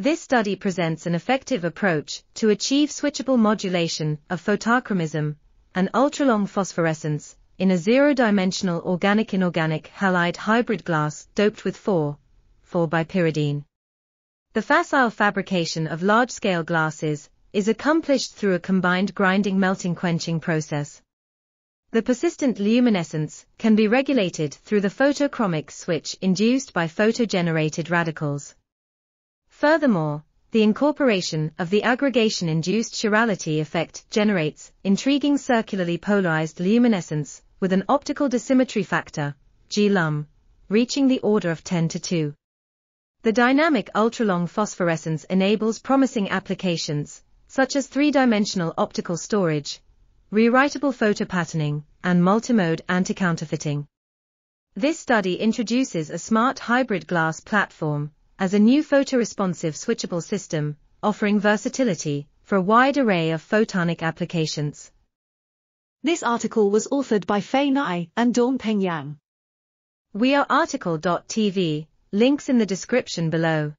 This study presents an effective approach to achieve switchable modulation of photochromism and ultra-long phosphorescence in a zero-dimensional organic-inorganic halide hybrid glass doped with 4,4-bipyridine. The facile fabrication of large-scale glasses is accomplished through a combined grinding melting quenching process. The persistent luminescence can be regulated through the photochromic switch induced by photogenerated radicals. Furthermore, the incorporation of the aggregation-induced chirality effect generates intriguing circularly polarized luminescence with an optical dissymmetry factor, G-lum, reaching the order of 10 to 2. The dynamic ultra-long phosphorescence enables promising applications, such as three-dimensional optical storage, rewritable photopatterning, and multimode anti-counterfeiting. This study introduces a smart hybrid glass platform as a new photoresponsive switchable system, offering versatility for a wide array of photonic applications. This article was authored by Fei Nie and Dongpeng Yan. We are RTCL.TV, links in the description below.